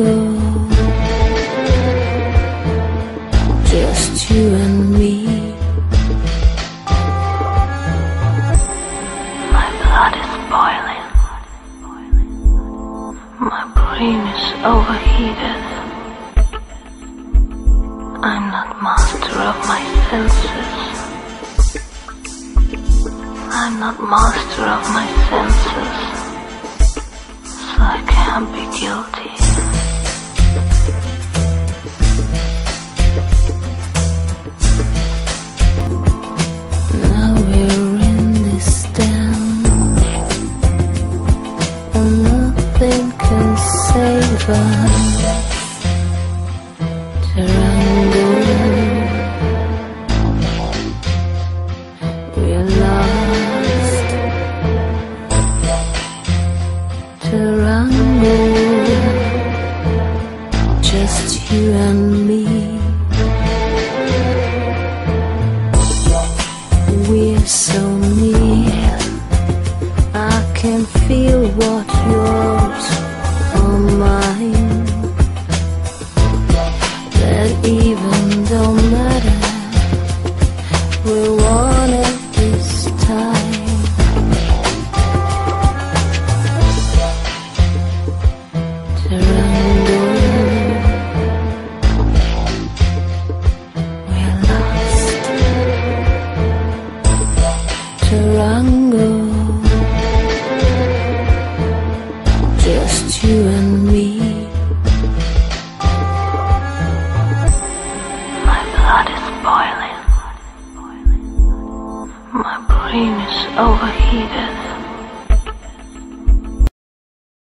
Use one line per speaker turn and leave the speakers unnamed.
Just you and me. My blood is boiling. My brain is overheated. I'm not master of my senses. I'm not master of my senses. I can't be guilty. We're lost. Just you and me. We're so near. I can feel what yours Tarrango, just you and me. My blood is boiling. My brain is overheated.